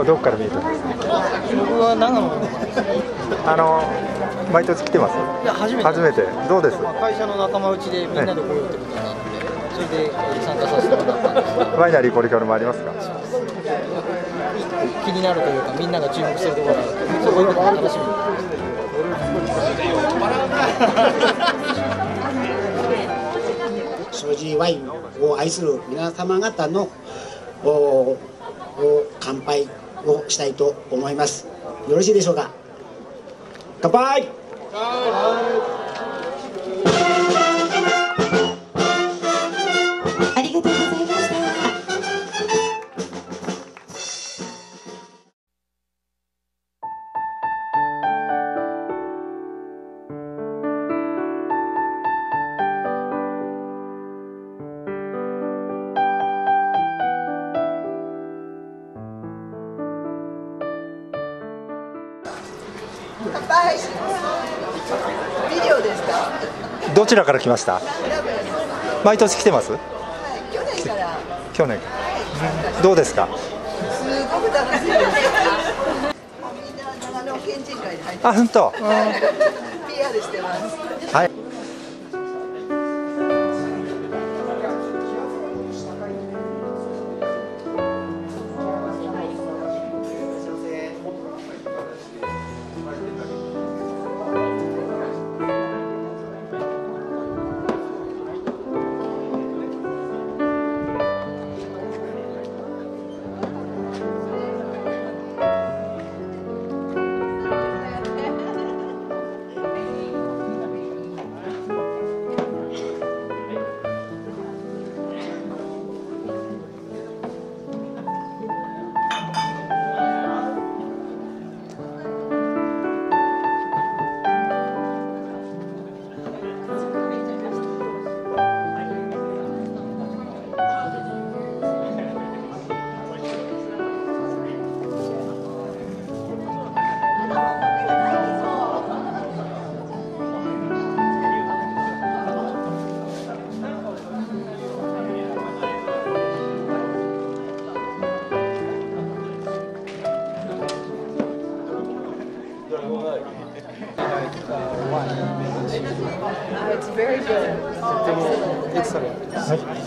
今日どこから見えてます僕は長野あの毎年来てます？いや初めて。初めて。どうです？まあ、会社の仲間内でみんなで来ようってことになって、それで参加させてもらったんですけど。ワイナリーこれからもありますか？気になるというかみんなが注目してるところがある。のでそういうことが楽しみ庄司ワインを愛する皆様方のおお乾杯をしたいと思います。よろしいでしょうか？乾杯！ありがとうどちらから来ました？毎年来てます？去年どうですか？すごく楽しいです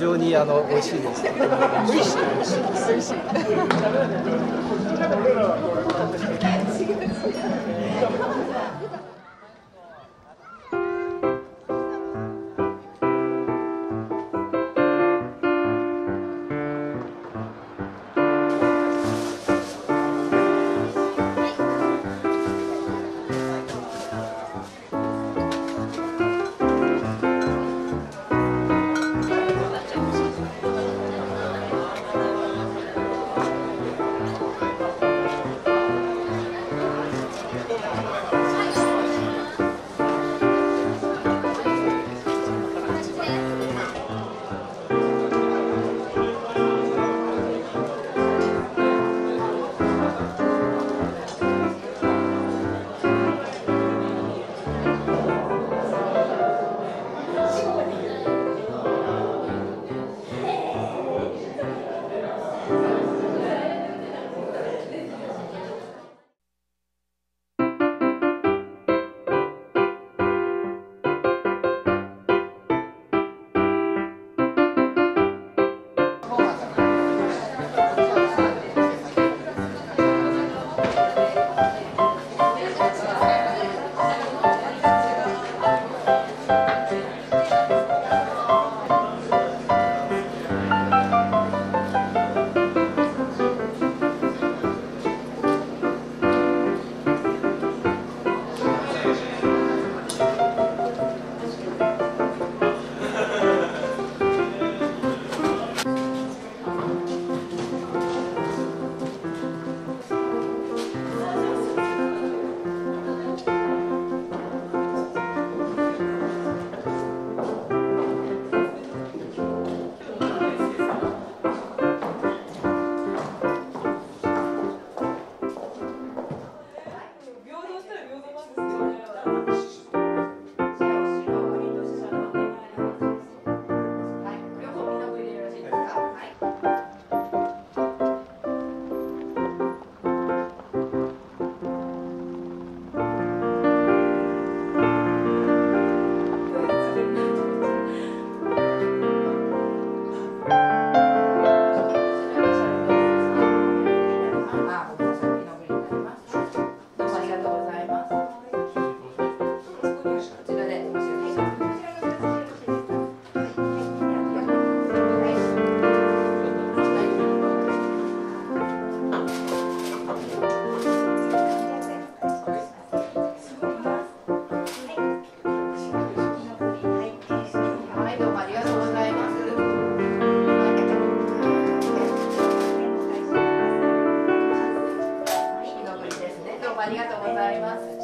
常にあの美味しいです。美味しい美味しい美味しい。ありがとうございます。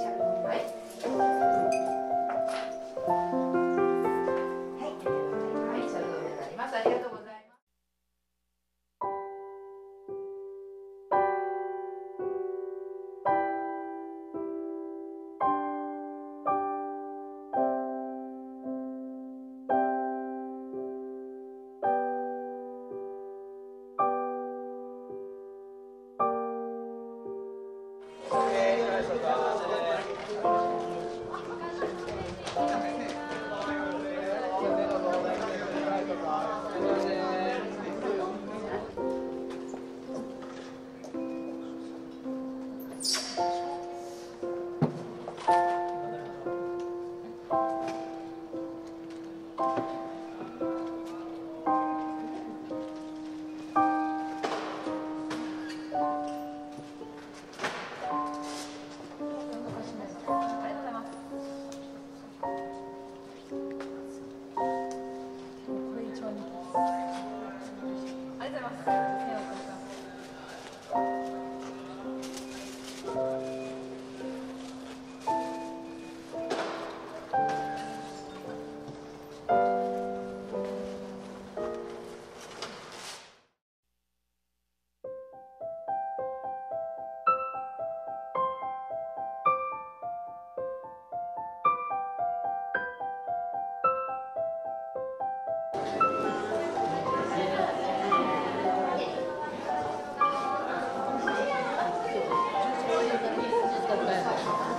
对？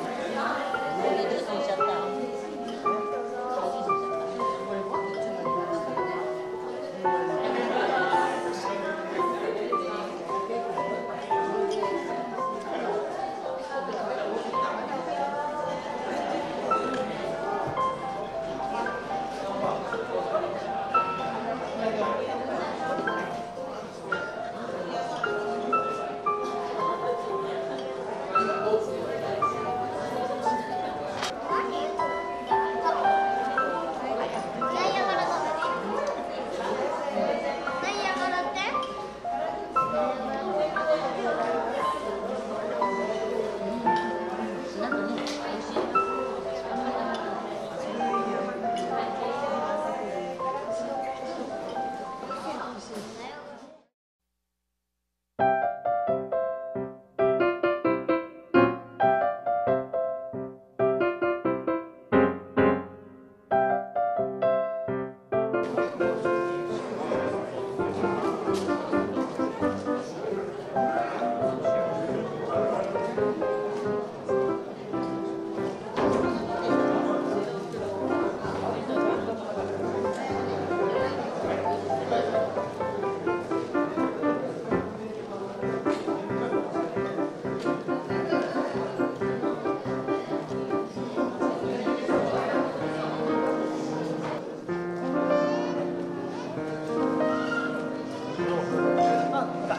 あ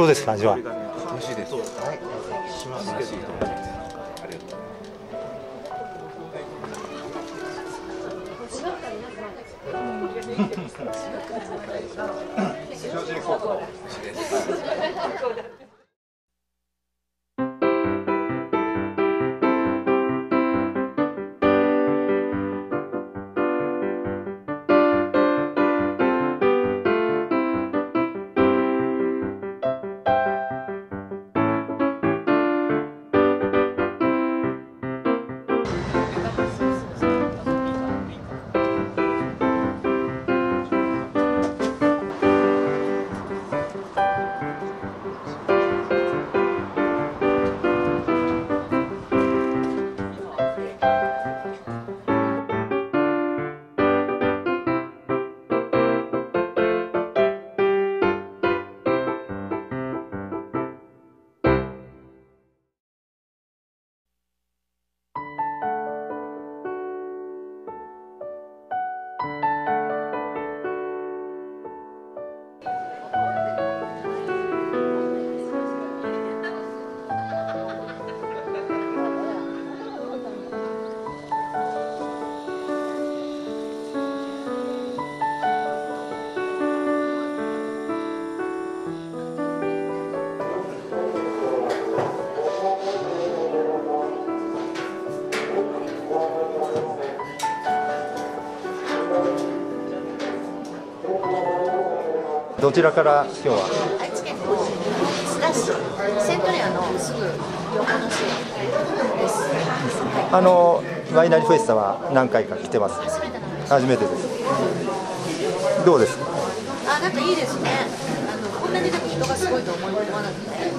どうですか味は？美味しいです。はい。します。けどどちらから今日は？愛知県の須田市セントレアのすぐ横の市です。はい、あのワイナリーフェスタは何回か来てます？初めてなんです。初めてですどうですか？あ、なんかいいですね。あのこんなにでも人がすごいと思わなくて。